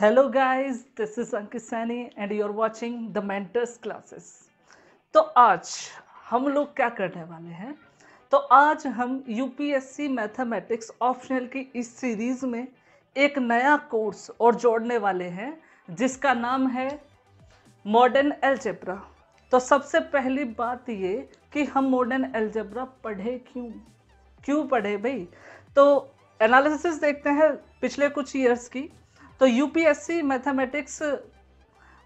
Hello this is is Saini and you are watching the Mentors classes तो आज हम लोग क्या करने वाले हैं? तो आज हम यूपीएससी मैथमेटिक्स ऑप्शनल की इस सीरीज़ में एक नया कोर्स और जोड़ने वाले हैं, जिसका नाम है मॉडर्न एल्जेब्रा तो सबसे पहली बात ये कि हम मॉडर्न एल्जेब्रा पढ़े क्यों? क्यों पढ़े भाई? तो एनालिसिस देखते हैं पिछले कुछ ईयर्स की। तो यूपीएससी मैथमेटिक्स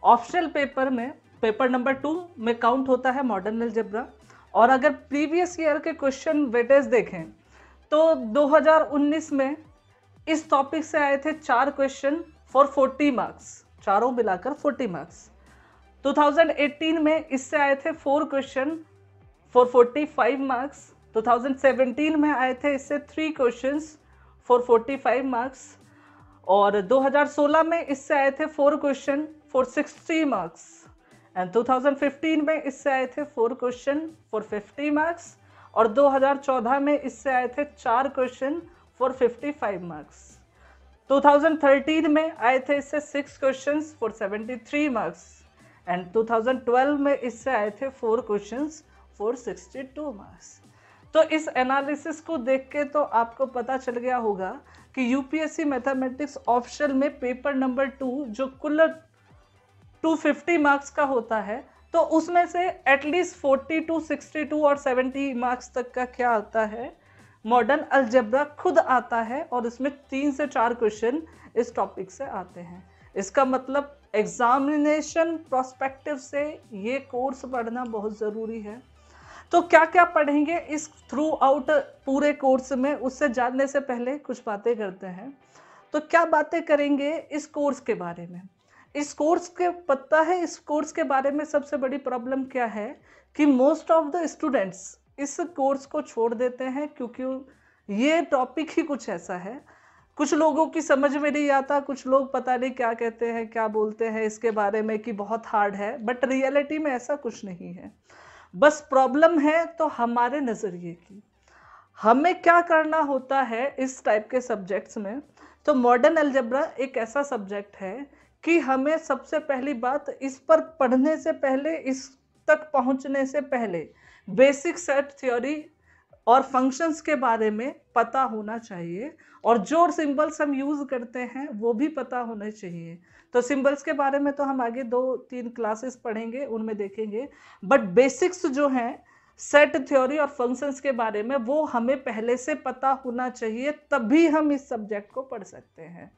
ऑप्शनल पेपर में पेपर नंबर टू में काउंट होता है मॉडर्न एल्जेब्रा और अगर प्रीवियस ईयर के क्वेश्चन वेटेज देखें तो 2019 में इस टॉपिक से आए थे चार क्वेश्चन फॉर 40 मार्क्स चारों मिलाकर 40 मार्क्स 2018 में इससे आए थे फोर क्वेश्चन फॉर 45 मार्क्स 2017 में आए थे इससे थ्री क्वेश्चंस फॉर 45 मार्क्स और 2016 में इससे आए थे four question for 60 marks and 2015 में इससे आए थे फोर क्वेश्चन फॉर 50 मार्क्स और 2014 में इससे आए थे चार क्वेश्चन फॉर 55 मार्क्स 2013 में आए थे इससे six question for 73 marks and 2012 में इससे आए थे फोर क्वेश्चंस फॉर 62 मार्क्स तो इस एनालिसिस को देख के तो आपको पता चल गया होगा कि यूपीएससी मैथमेटिक्स ऑप्शन में पेपर नंबर टू जो कुल 250 मार्क्स का होता है तो उसमें से एटलीस्ट 40 टू 62 और 70 मार्क्स तक का क्या आता है? मॉडर्न अलजेब्रा खुद आता है और इसमें तीन से चार क्वेश्चन इस टॉपिक से आते हैं। इसका मतलब एग्जामिनेशन प्रोस्पेक्टिव से ये कोर्स पढ़ना बहुत ज़रूरी है। तो क्या क्या पढ़ेंगे इस थ्रू आउट पूरे कोर्स में? उससे जानने से पहले कुछ बातें करते हैं। तो क्या बातें करेंगे इस कोर्स के बारे में? इस कोर्स के, पता है इस कोर्स के बारे में सबसे बड़ी प्रॉब्लम क्या है? कि मोस्ट ऑफ़ द स्टूडेंट्स इस कोर्स को छोड़ देते हैं क्योंकि ये टॉपिक ही कुछ ऐसा है। कुछ लोगों की समझ में नहीं आता, कुछ लोग पता नहीं क्या कहते हैं, क्या बोलते हैं इसके बारे में कि बहुत हार्ड है बट रियलिटी में ऐसा कुछ नहीं है। बस प्रॉब्लम है तो हमारे नज़रिए की। हमें क्या करना होता है इस टाइप के सब्जेक्ट्स में? तो मॉडर्न अलजबरा एक ऐसा सब्जेक्ट है कि हमें सबसे पहली बात इस पर पढ़ने से पहले, इस तक पहुँचने से पहले बेसिक सेट थ्योरी और फ़ंक्शंस के बारे में पता होना चाहिए और जो सिंबल्स हम यूज़ करते हैं, वो भी पता होने चाहिए। तो सिंबल्स के बारे में तो हम आगे दो तीन क्लासेस पढ़ेंगे, उनमें देखेंगे। बट बेसिक्स जो हैं सेट थ्योरी और फ़ंक्शंस के बारे में, वो हमें पहले से पता होना चाहिए, तभी हम इस सब्जेक्ट को पढ़ सकते हैं।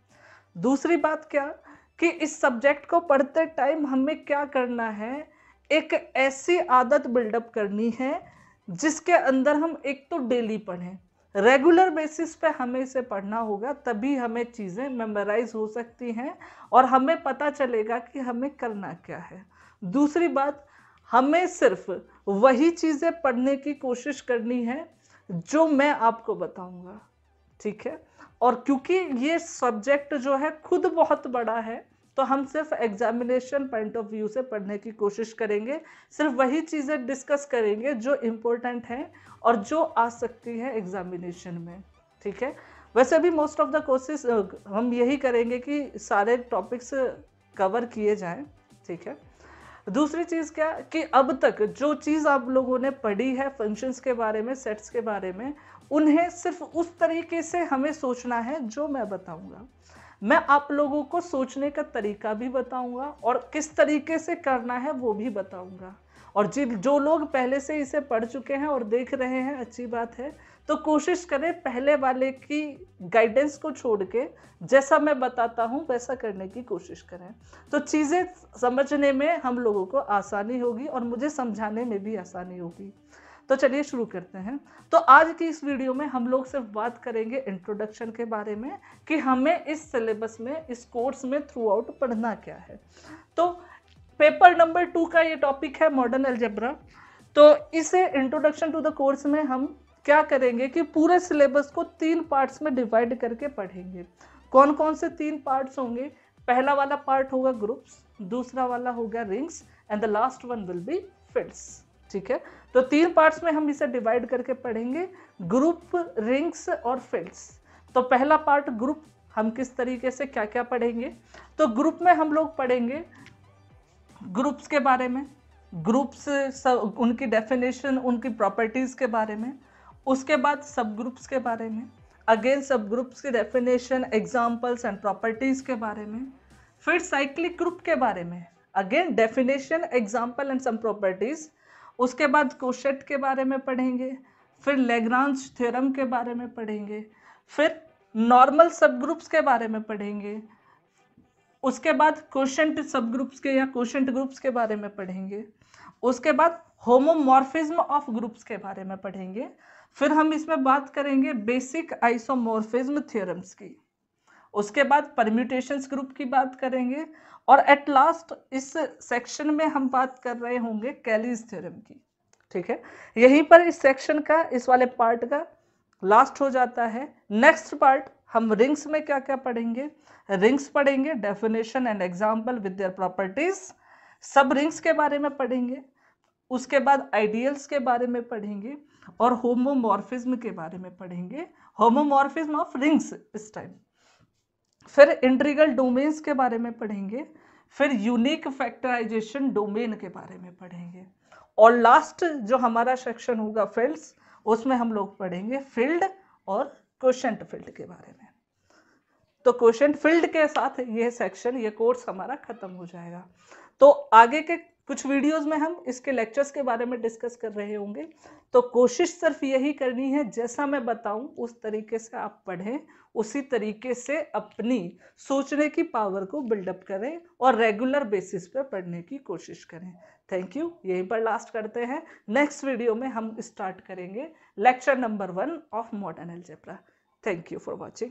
दूसरी बात क्या? कि इस सब्जेक्ट को पढ़ते टाइम हमें क्या करना है? एक ऐसी आदत बिल्डअप करनी है जिसके अंदर हम एक तो डेली पढ़ें। रेगुलर बेसिस पे हमें इसे पढ़ना होगा, तभी हमें चीज़ें मेमोराइज हो सकती हैं और हमें पता चलेगा कि हमें करना क्या है। दूसरी बात, हमें सिर्फ़ वही चीज़ें पढ़ने की कोशिश करनी है जो मैं आपको बताऊँगा, ठीक है? और क्योंकि ये सब्जेक्ट जो है खुद बहुत बड़ा है तो हम सिर्फ़ एग्जामिनेशन पॉइंट ऑफ़ व्यू से पढ़ने की कोशिश करेंगे। सिर्फ़ वही चीज़ें डिस्कस करेंगे जो इम्पोर्टेंट हैं और जो आ सकती है एग्जामिनेशन में, ठीक है? वैसे भी मोस्ट ऑफ़ द कोर्सेज हम यही करेंगे कि सारे टॉपिक्स कवर किए जाएँ, ठीक है? दूसरी चीज़ क्या? कि अब तक जो चीज़ आप लोगों ने पढ़ी है फ़ंक्शंस के बारे में सेट्स के बारे में, उन्हें सिर्फ़ उस तरीके से हमें सोचना है जो मैं बताऊँगा। मैं आप लोगों को सोचने का तरीका भी बताऊँगा और किस तरीके से करना है वो भी बताऊँगा। और जिन, जो लोग पहले से इसे पढ़ चुके हैं और देख रहे हैं, अच्छी बात है तो कोशिश करें पहले वाले की गाइडेंस को छोड़ के जैसा मैं बताता हूँ, वैसा करने की कोशिश करें। तो चीज़ें समझने में हम लोगों को आसानी होगी और मुझे समझाने में भी आसानी होगी। तो चलिए शुरू करते हैं। तो आज की इस वीडियो में हम लोग सिर्फ़ बात करेंगे इंट्रोडक्शन के बारे में कि हमें इस सिलेबस में, इस कोर्स में थ्रू आउट पढ़ना क्या है। तो पेपर नंबर टू का ये टॉपिक है मॉडर्न एल्जेब्रा तो इसे इंट्रोडक्शन टू द कोर्स में हम क्या करेंगे कि पूरे सिलेबस को तीन पार्ट्स में डिवाइड करके पढ़ेंगे। कौन कौन से तीन पार्ट्स होंगे? पहला वाला पार्ट होगा ग्रुप्स दूसरा वाला होगा rings and the last one will be fields ठीक है? तो तीन पार्ट्स में हम इसे डिवाइड करके पढ़ेंगे। ग्रुप रिंग्स और फील्ड्स तो पहला पार्ट ग्रुप हम किस तरीके से क्या क्या पढ़ेंगे? तो ग्रुप में हम लोग पढ़ेंगे ग्रुप्स के बारे में ग्रुप्स सब, उनकी डेफिनेशन उनकी प्रॉपर्टीज़ के बारे में, उसके बाद सब ग्रुप्स के बारे में अगेन सब ग्रुप्स की डेफिनेशन एग्जाम्पल्स एंड प्रॉपर्टीज़ के बारे में, फिर साइक्लिक ग्रुप के बारे में again definition example and some properties उसके बाद कोशेट के बारे में पढ़ेंगे, फिर लेग्रांज थ्योरम के बारे में पढ़ेंगे, फिर नॉर्मल सब ग्रुप्स के बारे में पढ़ेंगे, उसके बाद क्वेश्चन सब ग्रुप्स के या क्वेश्चन ग्रुप्स के बारे में पढ़ेंगे, उसके बाद होमोमॉर्फिज्म ऑफ़ ग्रुप्स के बारे में पढ़ेंगे, फिर हम इसमें बात करेंगे बेसिक आइसोमॉर्फिज्म थ्योरम्स की, उसके बाद परम्यूटेशंस ग्रुप की बात करेंगे और एट लास्ट इस सेक्शन में हम बात कर रहे होंगे कैलीज थ्योरम की, ठीक है? यहीं पर इस सेक्शन का, इस वाले पार्ट का लास्ट हो जाता है। नेक्स्ट पार्ट हम रिंग्स में क्या क्या पढ़ेंगे? रिंग्स पढ़ेंगे definition and example with their properties सब रिंग्स के बारे में पढ़ेंगे, उसके बाद आइडियल्स के बारे में पढ़ेंगे और होमोमॉर्फिज्म के बारे में पढ़ेंगे। होमोमॉर्फिज्म ऑफ़ रिंग्स इस टाइम फिर इंट्रीगल डोमेन्स के बारे में पढ़ेंगे, फिर यूनिक फैक्टराइजेशन डोमेन के बारे में पढ़ेंगे, और लास्ट जो हमारा सेक्शन होगा फील्ड्स उसमें हम लोग पढ़ेंगे फ़ील्ड और क्वेश्चन फ़ील्ड के बारे में। तो क्वेश्चन फ़ील्ड के साथ ये सेक्शन ये कोर्स हमारा खत्म हो जाएगा। तो आगे के कुछ वीडियोस में हम इसके लेक्चर्स के बारे में डिस्कस कर रहे होंगे। तो कोशिश सिर्फ़ यही करनी है, जैसा मैं बताऊँ, उस तरीके से आप पढ़ें, उसी तरीके से अपनी सोचने की पावर को बिल्डअप करें और रेगुलर बेसिस पे पढ़ने की कोशिश करें। थैंक यू यहीं पर लास्ट करते हैं। नेक्स्ट वीडियो में हम स्टार्ट करेंगे lecture number one of modern algebra thank you for watching